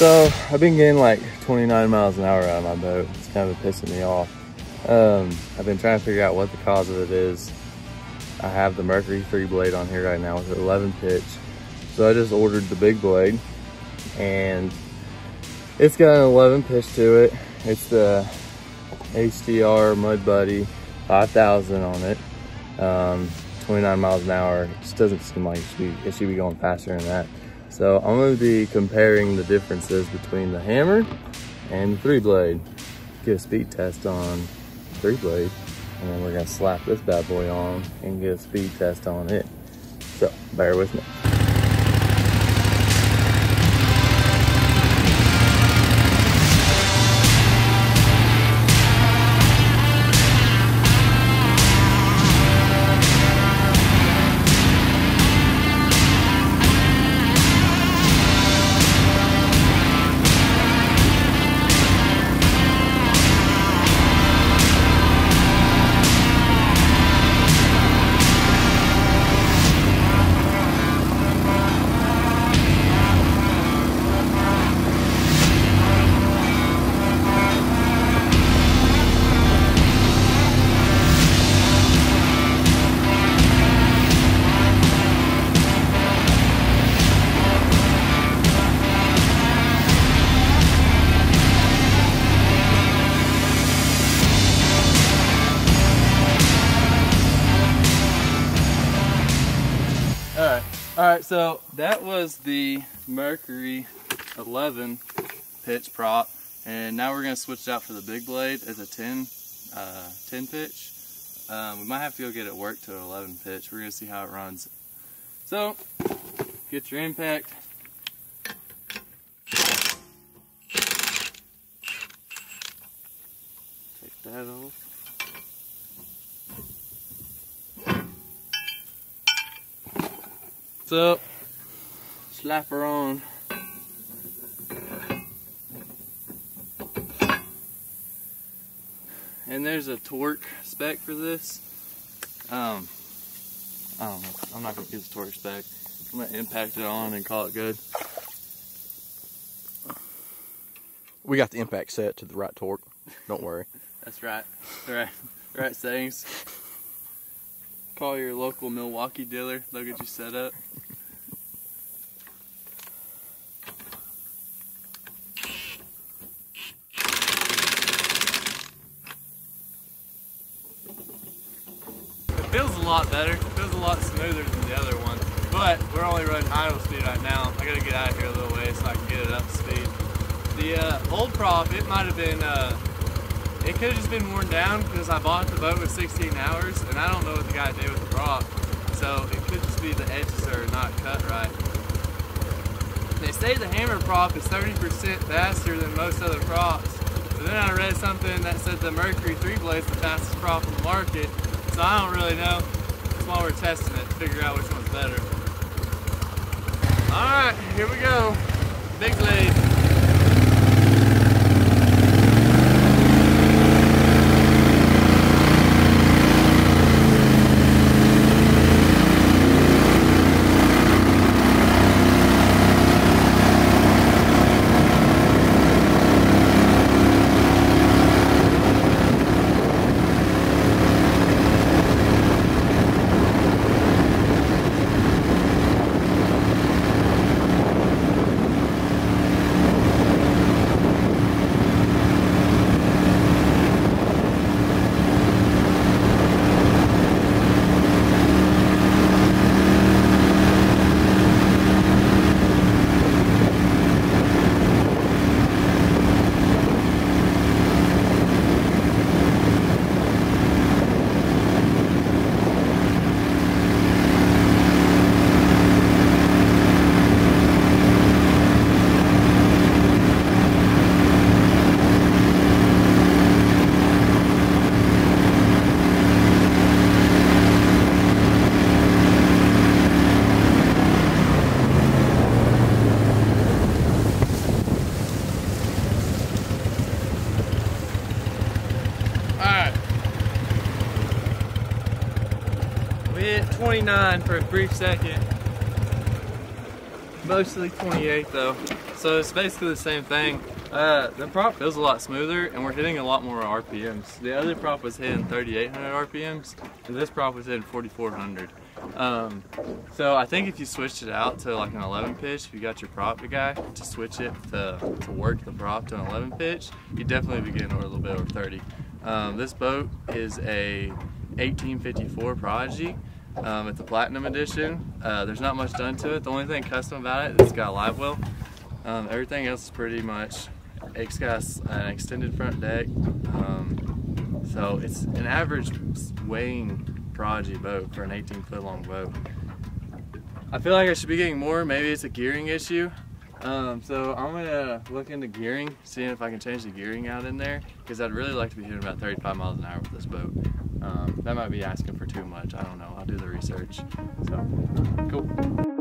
So I've been getting like 29 miles an hour out of my boat. It's kind of pissing me off. Um, I've been trying to figure out what the cause of it is. I have the Mercury 3 blade on here right now with 11 pitch. So I just ordered the big blade and it's got an 11 pitch to it. It's the HDR Mud Buddy 5000 on it. Um, 29 miles an hour. It just doesn't seem like it should, be, it should be going faster than that. So I'm to be comparing the differences between the hammer and the three blade. Get a speed test on three blade and then we're to slap this bad boy on and get a speed test on it. So bear with me. Alright, so that was the Mercury 11 pitch prop, and now we're going to switch it out for the big blade as a 10, uh, 10 pitch. Um, we might have to go get it worked to 11 pitch. We're to see how it runs. So, get your impact. Take that off. So, slap her on. And there's a torque spec for this. Um, I don't know. I'm not gonna use the torque spec. I'm gonna impact it on and call it good. We got the impact set to the right torque. Don't worry. That's right. The right, the right settings. Call your local Milwaukee dealer. They'll get you set up. It feels a lot better. It feels a lot smoother than the other one. But we're only running idle speed right now. I gotta get out of here a little way so I can get it up speed. The uh, old prop, it might have been, uh, it could have just been worn down because I bought the boat with 16 hours and I don't know what the guy did with the prop. So it could just be the edges are not cut right. They say the hammer prop is 30% faster than most other props. But then I read something that said the Mercury 3 blade is the fastest prop on the market. So I don't really know. We're testing it to figure out which one's better. Alright, here we go. Big blade. Hit 29 for a brief second. Mostly 28 though. so it's basically the same thing. Uh, the prop feels a lot smoother and we're hitting a lot more RPMs. The other prop was hitting 3,800 RPMs and this prop was hitting 4,400. Um, so I think if you switched it out to like an 11 pitch, if you got your prop guy to switch it to, to work the prop to an 11 pitch, you'd definitely be getting over a little bit over 30. Um, this boat is a 1854 Prodigy. Um, it's a Platinum Edition. Uh, there's not much done to it. The only thing custom about it is it's got a live well. Um, everything else is pretty much, it's got an extended front deck. Um, so it's an average weighing Prodigy boat for an 18 foot long boat. I feel like I should be getting more. Maybe it's a gearing issue. Um, so I'm gonna look into gearing, seeing if I can change the gearing out in there, because I'd really like to be hitting about 35 miles an hour with this boat. Um, that might be asking for too much. I don't know. I'll do the research. So, cool.